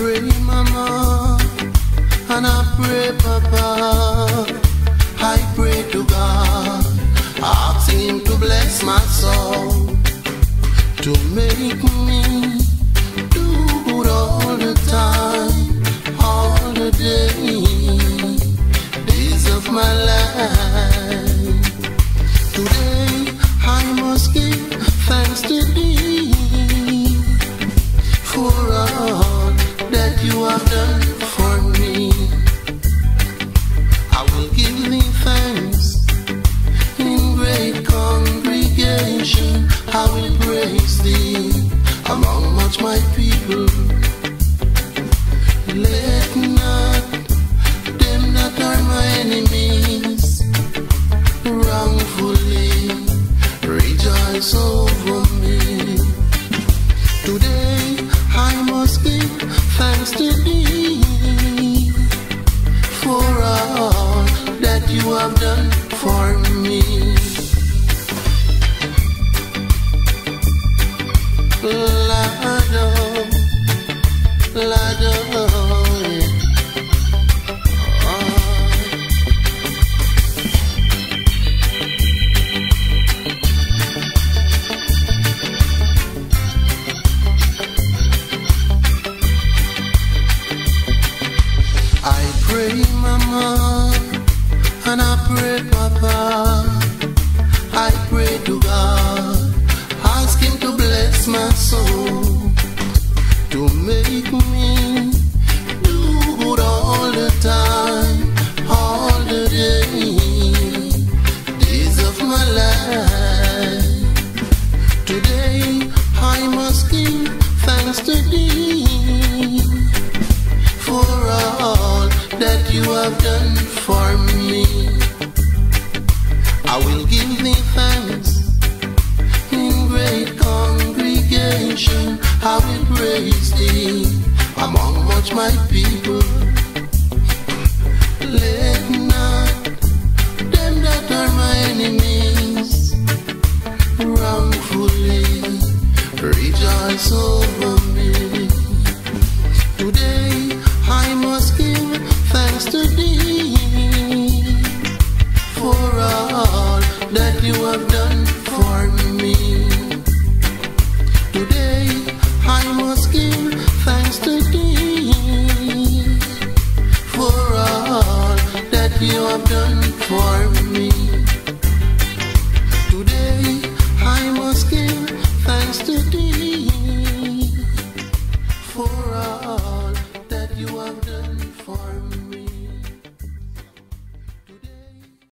Mama, and I pray, Papa. I pray to God, asking Him to bless my soul, to make me do good all the time, You have done for me. I will give Thee thanks in great congregation. I will praise Thee among much my people. Let not them that are my enemies wrongfully rejoice over me. You have done for me. Lado, Lado. Oh. I pray, Mama, and I pray, Papa. I pray to God, ask Him to bless my soul, to make me do good all the time, all the days, days of my life. Today I must give thanks to Thee you have done for me. I will give thee thanks You have done for me. Today I must give thanks to Thee for all that You have done for me.